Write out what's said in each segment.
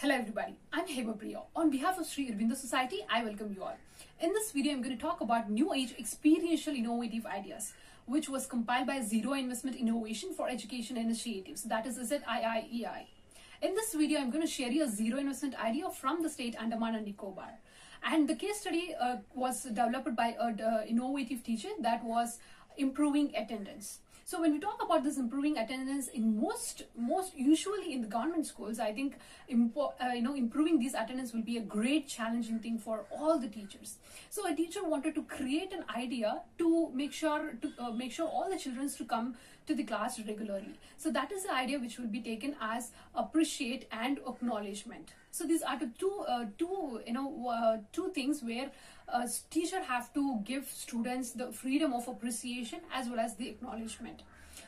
Hello everybody, I'm Hema Priya. On behalf of Sri Aurobindo Society, I welcome you all. In this video, I'm going to talk about New Age Experiential Innovative Ideas, which was compiled by Zero Investment Innovation for Education Initiatives, that is ZIIEI. In this video, I'm going to share you a zero investment idea from the state Andaman and Nicobar. And the case study uh, was developed by an uh, innovative teacher that was improving attendance. So when we talk about this improving attendance in most, most usually in the government schools, I think impo- uh, you know improving these attendance will be a great challenging thing for all the teachers. So a teacher wanted to create an idea to make sure to uh, make sure all the children to come to the class regularly. So that is the idea which will be taken as appreciate and acknowledgement. So these are the two uh, two you know uh, two things where a teacher have to give students the freedom of appreciation as well as the acknowledgement.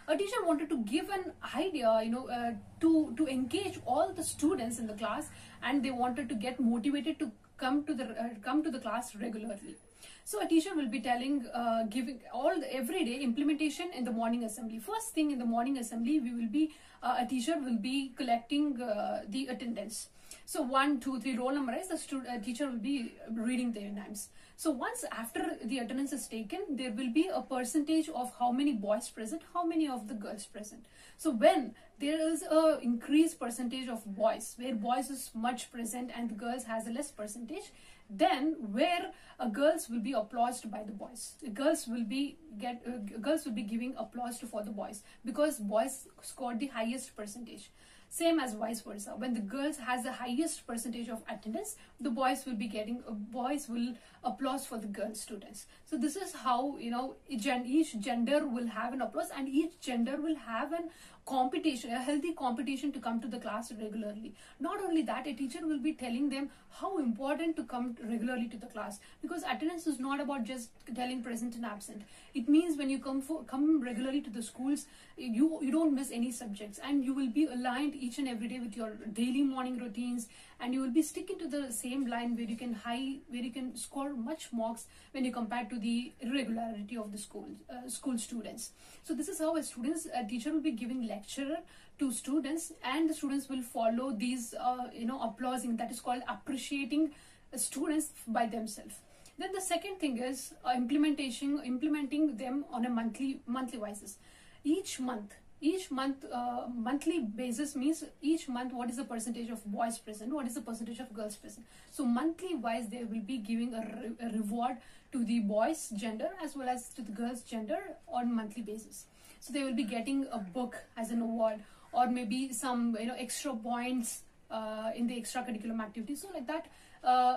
A teacher wanted to give an idea you know uh, to to engage all the students in the class and they wanted to get motivated to come to the uh, come to the class regularly so a teacher will be telling uh, giving all the everyday implementation in the morning assembly first thing in the morning assembly we will be uh, a teacher will be collecting uh, the attendance so one, two, three, roll number is the stu- uh, teacher will be reading their names. So once after the attendance is taken, there will be a percentage of how many boys present, how many of the girls present. So when there is a increased percentage of boys, where boys is much present and the girls has a less percentage, then where a girls will be applauded by the boys. The girls will be get uh, girls will be giving applause for the boys because boys scored the highest percentage same as vice versa. When the girls has the highest percentage of attendance the boys will be getting uh, boys will applause for the girl students. So this is how you know each gender will have an applause and each gender will have an competition a healthy competition to come to the class regularly. Not only that a teacher will be telling them how important to come regularly to the class because attendance is not about just telling present and absent. It means when you come for come regularly to the schools you you don't miss any subjects and you will be aligned each and every day with your daily morning routines and you will be sticking to the same line where you can high where you can score much marks when you compare to the irregularity of the school uh, school students. So this is how a students a teacher will be giving lecture to students and the students will follow these uh, you know applauding that is called appreciating students by themselves. Then the second thing is uh, implementation implementing them on a monthly monthly basis. Each month each month uh, monthly basis means each month what is the percentage of boys present what is the percentage of girls present. So monthly wise they will be giving a, re a reward to the boys gender as well as to the girls gender on monthly basis. So they will be getting a book as an award or maybe some you know extra points uh, in the extracurriculum activities. So like that uh,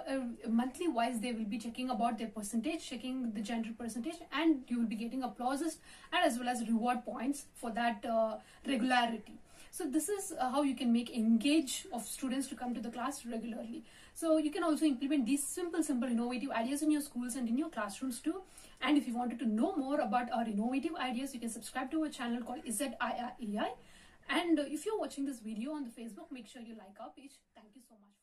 monthly wise they will be checking about their percentage checking the gender percentage and you will be getting applauses and as well as reward points for that uh, regularity. So this is uh, how you can make engage of students to come to the class regularly. So you can also implement these simple simple innovative ideas in your schools and in your classrooms too. And if you wanted to know more about our innovative ideas you can subscribe to our channel called ZIIEI and if you're watching this video on the facebook make sure you like our page. Thank you so much